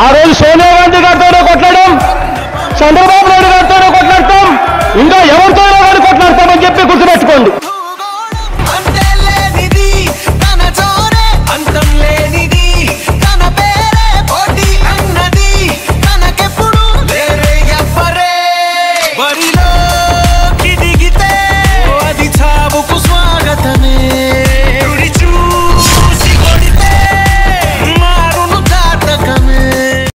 ఆ రోజు సోనియా గాంధీ గారితోనే కొట్లాడాం చంద్రబాబు నాయుడు గారితోనే కొట్లాడతాం. ఇంకా ఎవరితో